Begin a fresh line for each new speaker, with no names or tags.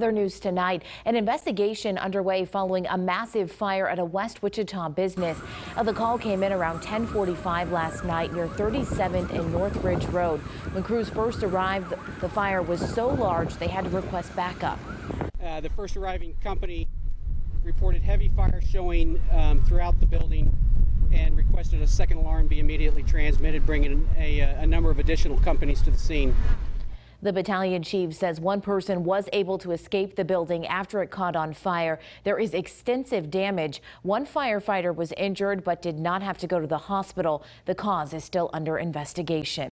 Other news tonight, an investigation underway following a massive fire at a West Wichita business. Uh, the call came in around 1045 last night near 37th and Northridge Road. When crews first arrived, the fire was so large they had to request backup.
Uh, the first arriving company reported heavy fire showing um, throughout the building and requested a second alarm be immediately transmitted, bringing a, a number of additional companies to the scene.
The battalion chief says one person was able to escape the building after it caught on fire. There is extensive damage. One firefighter was injured but did not have to go to the hospital. The cause is still under investigation.